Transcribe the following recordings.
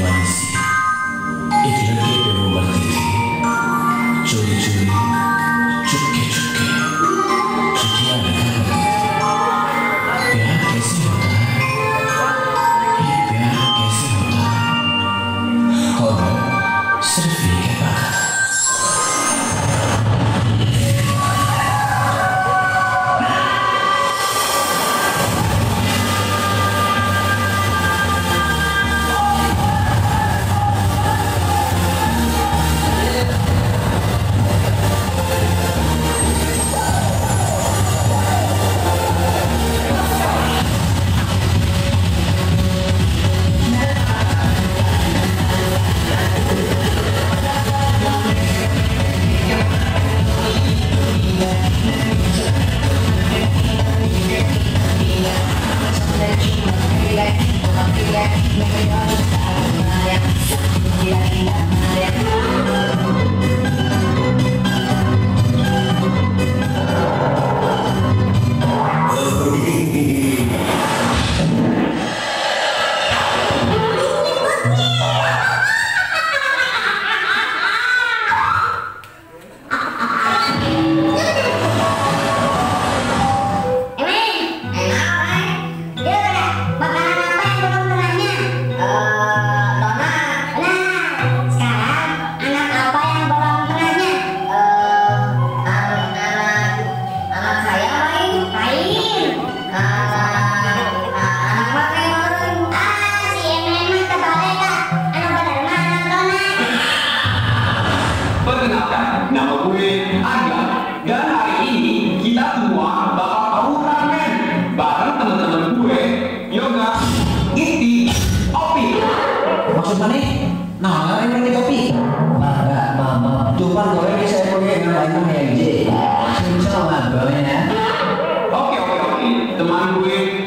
was. gede. Susah. Oke, oke, oke. Teman gue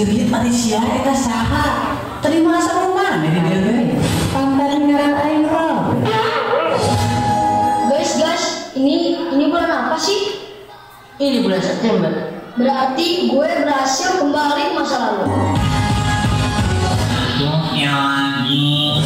sirih manusia kita saha terima asa rumah. Di dia gue pantai ngaran air roh guys guys ini ini bulan apa sih? Ini bulan September. Berarti gue berhasil kembali masa lalu. Ya lagi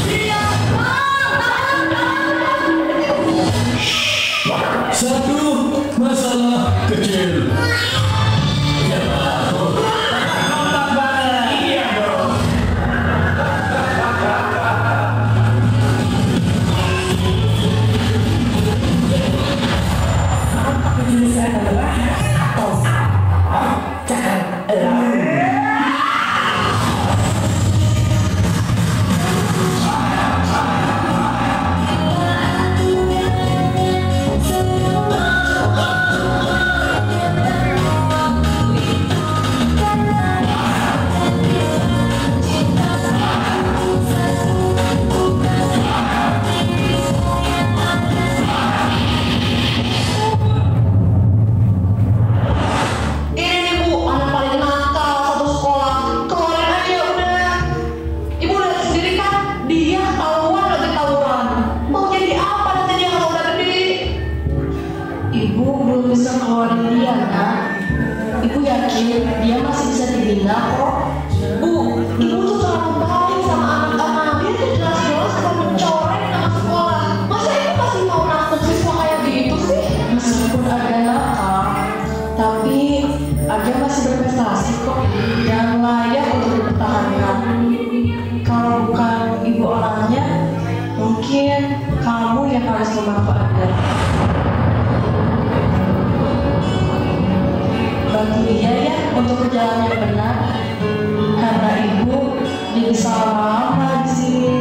salah di sini.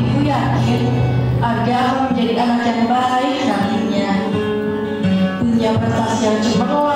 Ibu yakin Aga akan menjadi anak yang baik nantinya, punya prestasi yang cemerlang.